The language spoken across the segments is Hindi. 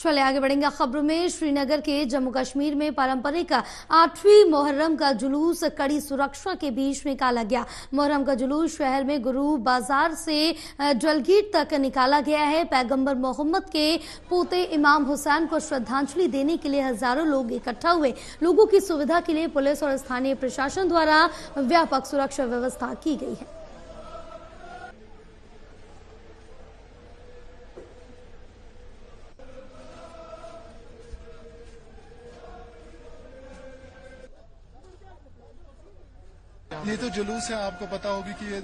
चले आगे बढ़ेंगे खबरों में। श्रीनगर के जम्मू कश्मीर में पारंपरिक आठवीं मोहर्रम का जुलूस, कड़ी सुरक्षा के बीच निकाला गया। मोहर्रम का जुलूस शहर में गुरु बाज़ार से जलगीट तक निकाला गया है। पैगंबर मोहम्मद के पोते इमाम हुसैन को श्रद्धांजलि देने के लिए हज़ारों लोग इकट्ठा हुए। लोगों की सुविधा के लिए पुलिस और स्थानीय प्रशासन द्वारा व्यापक सुरक्षा व्यवस्था की गई है। ये तो जुलूस है, आपको पता होगी कि ये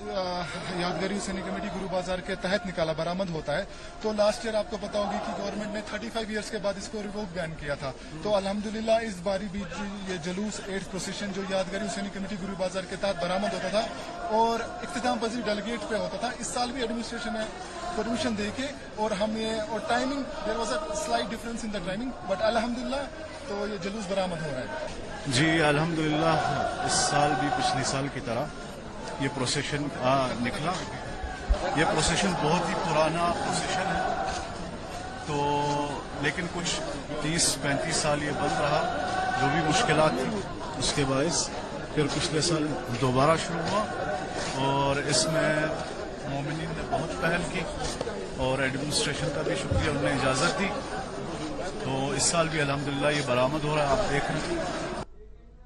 यादगारी हुसैनी कमेटी गुरु बाज़ार के तहत निकाला, बरामद होता है। तो लास्ट ईयर आपको पता होगी कि गवर्नमेंट ने 35 इयर्स के बाद इसको रिवोक बैन किया था। तो अल्हम्दुलिल्लाह इस बारी भी ये जुलूस एट प्रोसेशन जो यादगारी हुसैनी कमेटी गुरु बाज़ार के तहत बरामद होता था और इख्ताम पजीर डेलीगेट पे होता था। इस साल भी एडमिनिस्ट्रेशन ने परमिशन दे के और हम ये, और timing there was a slight difference in the timing but अलहमदिल्ला तो ये जुलूस बरामद हो रहा है। जी, अल्हम्दुलिल्लाह। इस साल भी, पिछले साल की तरह, ये प्रोसेशन निकला। ये प्रोसेशन बहुत ही पुराना प्रोसेशन है। तो लेकिन कुछ 30-35 साल ये बंद रहा, जो भी मुश्किल थी, उसके बायस फिर पिछले साल दोबारा शुरू हुआ और इसमें मोमिन ने बहुत पहल की और एडमिनिस्ट्रेशन का भी शुक्रिया उन्होंने इजाज़त दी। तो इस साल भी अलहमदिल्ला ये बरामद हो रहा है, आप देख रहे हैं।